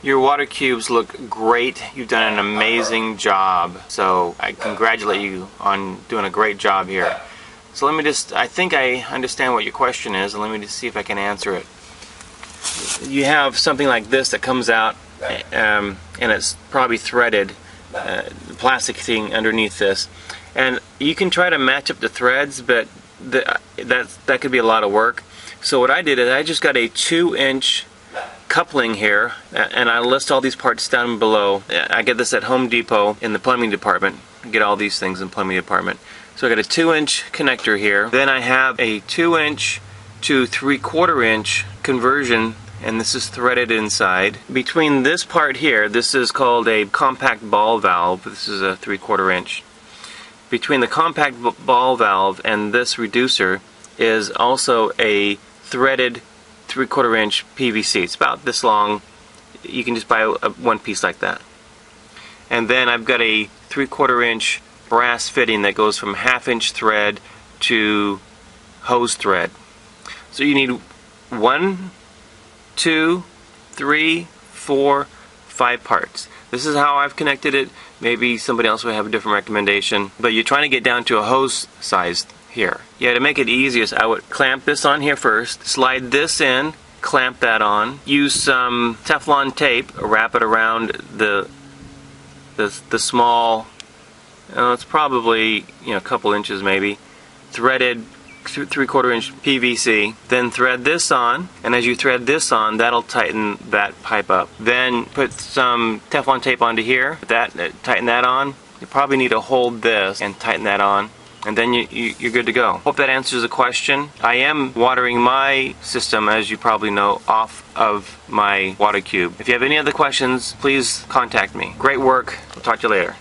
Your water cubes look great. You've done an amazing job. So I congratulate you on doing a great job here. So let me just, I think I understand what your question is, and let me just see if I can answer it. You have something like this that comes out, um, and it's probably threaded, uh, plastic thing underneath this. And you can try to match up the threads, but the, that, that could be a lot of work. So what I did is I just got a 2 inch coupling here and I list all these parts down below. I get this at Home Depot in the plumbing department. Get all these things in plumbing department. So I got a 2 inch connector here. Then I have a 2 inch to 3 quarter inch conversion and this is threaded inside. Between this part here, this is called a compact ball valve. This is a 3 quarter inch. Between the compact ball valve and this reducer is also a threaded three quarter inch PVC. It's about this long. You can just buy a, one piece like that. And then I've got a three quarter inch brass fitting that goes from half inch thread to hose thread. So you need one, two, three, four, five parts. This is how I've connected it. Maybe somebody else would have a different recommendation. But you're trying to get down to a hose size here. Yeah, to make it easiest, I would clamp this on here first, slide this in, clamp that on, use some Teflon tape, wrap it around the the, the small, uh, it's probably you know a couple inches maybe, threaded three quarter inch PVC. Then thread this on, and as you thread this on, that'll tighten that pipe up. Then put some Teflon tape onto here, that tighten that on. You probably need to hold this and tighten that on and then you, you, are good to go. Hope that answers the question. I am watering my system, as you probably know, off of my water cube. If you have any other questions, please contact me. Great work. I'll talk to you later.